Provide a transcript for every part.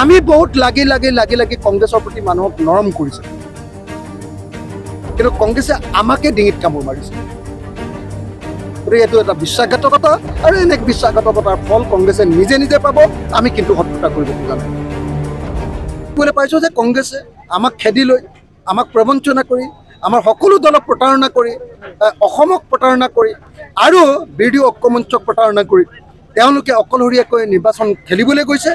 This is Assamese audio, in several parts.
আমি বহুত লাগি লাগি লাগি লাগি কংগ্ৰেছৰ প্ৰতি মানুহক নৰম কৰিছে। কিন্তু কংগ্ৰেছে আমাকে ডিঙিত কামোৰ মাৰিছে। গতিকে এইটো এটা বিশ্বাসঘাতকতা আৰু এনে বিশ্বাসঘাতকতাৰ ফল কংগ্ৰেছে নিজে নিজে পাব আমি কিন্তু শত্ৰুতা কৰিব খোজা নাই। পাইছোঁ যে কংগ্ৰেছে আমাক খেদি লৈ আমাক প্ৰবঞ্চনা কৰি আমাৰ সকলো দলক প্ৰতাৰণা কৰি অসমক প্ৰতাৰণা কৰি আৰু বিৰোধী ঐক্যমঞ্চক প্ৰতাৰণা কৰি তেওঁলোকে অকলশৰীয়াকৈ নিৰ্বাচন খেলিবলৈ গৈছে।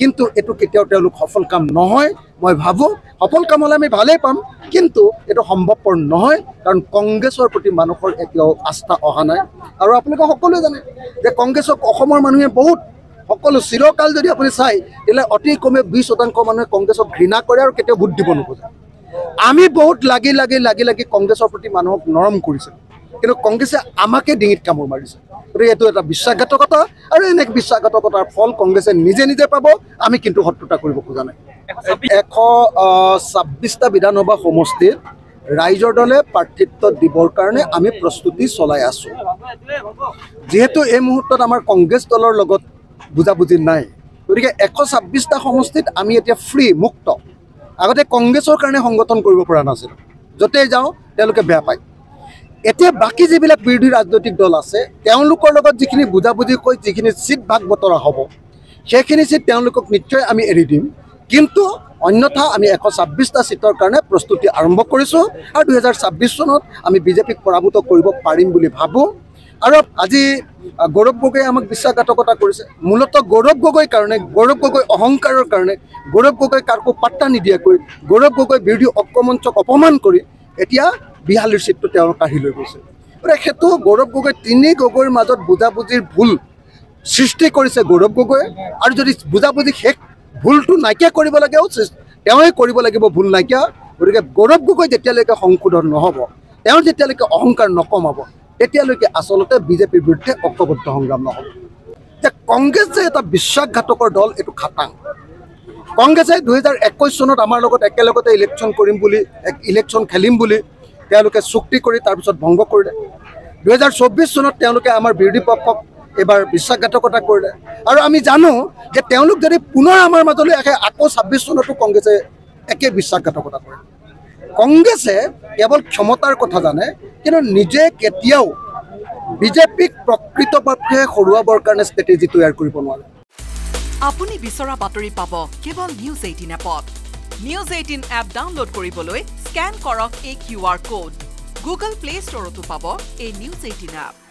কিন্তু এইটো কেতিয়াও তেওঁলোক সফল কাম নহয় মই ভাবোঁ সফল কাম হ'লে আমি ভালেই পাম কিন্তু এইটো সম্ভৱপৰ নহয় কাৰণ কংগ্ৰেছৰ প্ৰতি মানুহৰ এতিয়াও আস্থা অহা নাই। আৰু আপোনালোকে সকলোৱে জানে যে কংগ্ৰেছক অসমৰ মানুহে বহুত সকলো চিৰকাল যদি আপুনি চায় তেতিয়াহ'লে অতি কমে বিছ শতাংশ মানুহে কংগ্ৰেছক ঘৃণা কৰে আৰু কেতিয়াও ভোট দিব নোখোজে। আমি বহুত লাগি লাগি লাগি লাগি কংগ্ৰেছৰ প্ৰতি মানুহক নৰম কৰিছিলোঁ। কিন্তু কংগ্ৰেছে আমাকে ডিঙিত কামোৰ মাৰিছে। গতিকে এইটো এটা বিশ্বাসঘাতকতা আৰু এনে বিশ্বাসঘাতকতাৰ ফল কংগ্ৰেছে নিজে নিজে পাব আমি কিন্তু শত্ৰুতা কৰিব খোজা নাই। এশ ছাব্বিছটা বিধানসভা সমষ্টিত ৰাইজৰ দলে প্ৰাৰ্থিত্ব দিবৰ কাৰণে আমি প্ৰস্তুতি চলাই আছোঁ। যিহেতু এই মুহূৰ্তত আমাৰ কংগ্ৰেছ দলৰ লগত বুজাবুজি নাই। গতিকে এশ ছাব্বিছটা সমষ্টিত আমি এতিয়া ফ্ৰী মুক্ত। আগতে কংগ্ৰেছৰ কাৰণে সংগঠন কৰিব পৰা নাছিলোঁ। য'তেই যাওঁ তেওঁলোকে বেয়া পায়। এতিয়া বাকী যিবিলাক বিৰোধী ৰাজনৈতিক দল আছে তেওঁলোকৰ লগত যিখিনি বুজাবুজি কৈ যিখিনি চিট ভাগ বতৰা হ'ব সেইখিনি চিট তেওঁলোকক নিশ্চয় আমি এৰি দিম। কিন্তু অন্যথা আমি এশ ছাব্বিছটা চিটৰ কাৰণে প্ৰস্তুতি আৰম্ভ কৰিছোঁ আৰু দুহেজাৰ ছাব্বিছ চনত আমি বিজেপিক পৰাভূত কৰিব পাৰিম বুলি ভাবোঁ। আৰু আজি গৌৰৱ গগৈয়ে আমাক বিশ্বাসঘাতকতা কৰিছে। মূলতঃ গৌৰৱ গগৈৰ কাৰণে গৌৰৱ গগৈ অহংকাৰৰ কাৰণে গৌৰৱ গগৈ কাকো পাত্তা নিদিয়াকৈ গৌৰৱ গগৈ বিৰোধী ঐক্যমঞ্চক অপমান কৰি এতিয়া বিহালীৰ চিটটো তেওঁ কাঢ়ি লৈ গৈছে। গতিকে সেইটো গৌৰৱ গগৈ তিনি গগৈৰ মাজত বুজাবুজিৰ ভুল সৃষ্টি কৰিছে গৌৰৱ গগৈয়ে। আৰু যদি বুজাবুজি শেষ ভুলটো নাইকিয়া কৰিব লাগেও তেওঁৱে কৰিব লাগিব ভুল নাইকিয়া। গতিকে গৌৰৱ গগৈ যেতিয়ালৈকে সংশোধন নহ'ব তেওঁ যেতিয়ালৈকে অহংকাৰ নকমাব তেতিয়ালৈকে আচলতে বিজেপিৰ বিৰুদ্ধে ঐক্যবদ্ধ সংগ্ৰাম নহ'ব। যে কংগ্ৰেছ যে এটা বিশ্বাসঘাতকৰ দল এইটো খাটাং। কংগ্ৰেছে দুহেজাৰ একৈছ চনত আমাৰ লগত একেলগতে ইলেকশ্যন কৰিম বুলি ইলেকশ্যন খেলিম বুলি তেওঁলোকে চুক্তি কৰি তাৰপিছত ভংগ কৰিলে। দুহেজাৰ চৌব্বিছ চনত তেওঁলোকে আমাৰ বিৰোধী পক্ষক এইবাৰ বিশ্বাসঘাতকতা কৰিলে। আৰু আমি জানো যে তেওঁলোক যদি পুনৰ আমাৰ মাজলৈ আহে আকৌ ছাব্বিছ চনতো কংগ্ৰেছে একে বিশ্বাসঘাতকতা কৰে। কংগ্ৰেছে কেৱল ক্ষমতাৰ কথা জানে কিন্তু নিজে কেতিয়াও বিজেপিক প্ৰকৃতপক্ষে হৰুৱাবৰ কাৰণে ষ্ট্ৰেটেজি তৈয়াৰ কৰিব নোৱাৰে। আপুনি বিচৰা বাতৰি পাব কেৱল নিউজ এইটিন এপত। নিউজ এইটিন এপ ডাউনলোড কৰিবলৈ স্কেন কৰক এই Q R code. Google play ষ্টৰতো পাব এই নিউজ এইটিন এপ